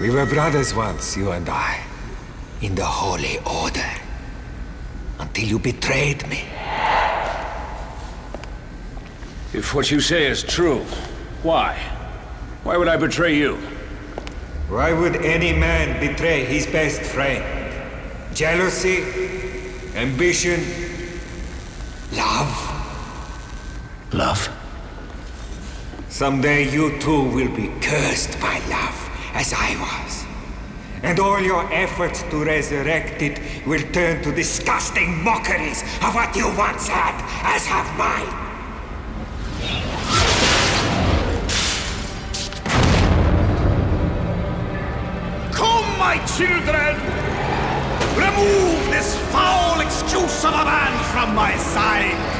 We were brothers once, you and I, in the Holy Order. Until you betrayed me. If what you say is true, why? Why would I betray you? Why would any man betray his best friend? Jealousy? Ambition? Love? Love. Someday you too will be cursed by love, as I was. And all your efforts to resurrect it will turn to disgusting mockeries of what you once had, as have mine. Come, my children! Remove this foul excuse of a man from my side!